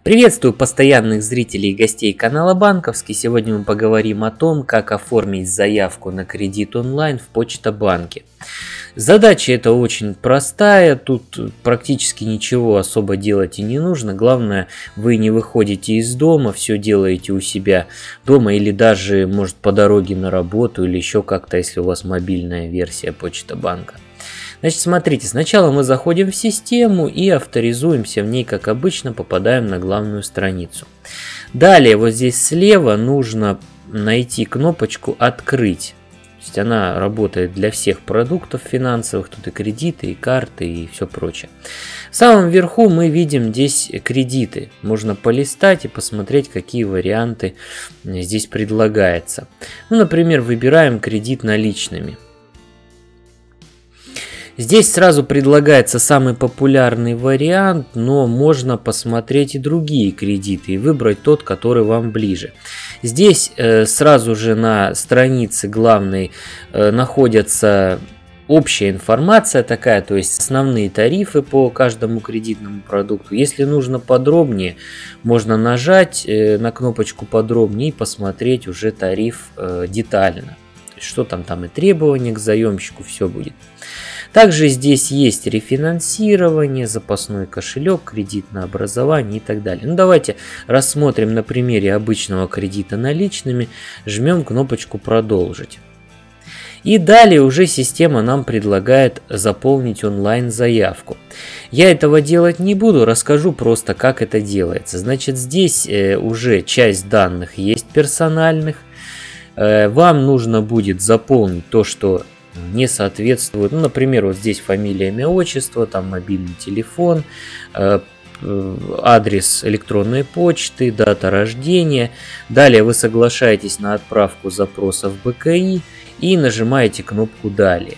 Приветствую постоянных зрителей и гостей канала Банковский. Сегодня мы поговорим о том, как оформить заявку на кредит онлайн в Почта-банке. Задача эта очень простая, тут практически ничего особо делать и не нужно. Главное, вы не выходите из дома, все делаете у себя дома или даже, может, по дороге на работу или еще как-то, если у вас мобильная версия Почта банка. Значит, смотрите, сначала мы заходим в систему и авторизуемся в ней, как обычно, попадаем на главную страницу. Далее, вот здесь слева нужно найти кнопочку «Открыть». То есть она работает для всех продуктов финансовых, тут и кредиты, и карты, и все прочее. В самом верху мы видим здесь кредиты. Можно полистать и посмотреть, какие варианты здесь предлагается. Ну, например, выбираем кредит наличными. Здесь сразу предлагается самый популярный вариант, но можно посмотреть и другие кредиты и выбрать тот, который вам ближе. Здесь э, сразу же на странице главной э, находятся общая информация такая, то есть основные тарифы по каждому кредитному продукту. Если нужно подробнее, можно нажать э, на кнопочку подробнее и посмотреть уже тариф э, детально. Что там, там и требования к заемщику, все будет. Также здесь есть рефинансирование, запасной кошелек, кредит на образование и так далее. Ну давайте рассмотрим на примере обычного кредита наличными. Жмем кнопочку «Продолжить». И далее уже система нам предлагает заполнить онлайн заявку. Я этого делать не буду, расскажу просто как это делается. Значит здесь э, уже часть данных есть персональных. Э, вам нужно будет заполнить то, что не соответствует. Ну, например, вот здесь фамилия, имя, отчество, там мобильный телефон, э, э, адрес электронной почты, дата рождения. Далее вы соглашаетесь на отправку запроса в БКИ и нажимаете кнопку «Далее».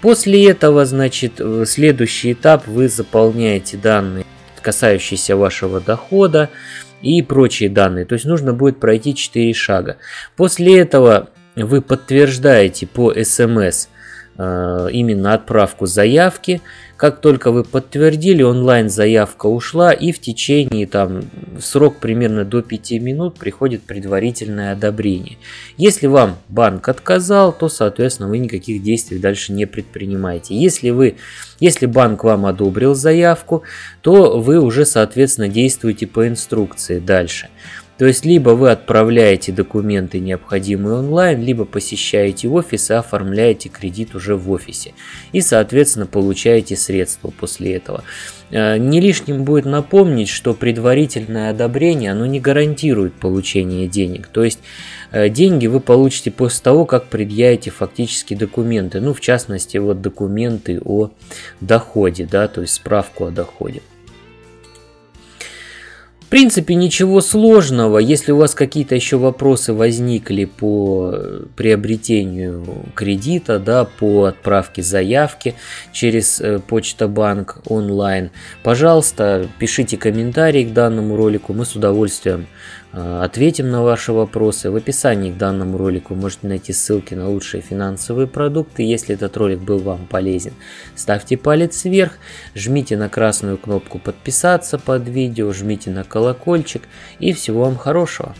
После этого, значит, следующий этап вы заполняете данные, касающиеся вашего дохода и прочие данные. То есть нужно будет пройти 4 шага. После этого вы подтверждаете по смс э, именно отправку заявки. Как только вы подтвердили, онлайн заявка ушла и в течение там срок примерно до 5 минут приходит предварительное одобрение. Если вам банк отказал, то соответственно вы никаких действий дальше не предпринимаете. Если, вы, если банк вам одобрил заявку, то вы уже соответственно действуете по инструкции дальше. То есть, либо вы отправляете документы необходимые онлайн, либо посещаете офис и оформляете кредит уже в офисе. И, соответственно, получаете средства после этого. Э, не лишним будет напомнить, что предварительное одобрение, оно не гарантирует получение денег. То есть, э, деньги вы получите после того, как предъявите фактически документы. Ну, в частности, вот документы о доходе, да, то есть справку о доходе принципе, ничего сложного. Если у вас какие-то еще вопросы возникли по приобретению кредита, да, по отправке заявки через э, Почта Банк онлайн, пожалуйста, пишите комментарии к данному ролику. Мы с удовольствием ответим на ваши вопросы. В описании к данному ролику можете найти ссылки на лучшие финансовые продукты. Если этот ролик был вам полезен, ставьте палец вверх, жмите на красную кнопку подписаться под видео, жмите на колокольчик и всего вам хорошего.